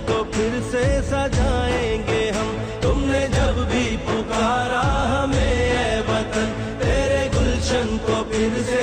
तुमको फिर से सजाएँगे हम। तुमने जब भी पुकारा हमें वतन, तेरे गुलशन को फिर से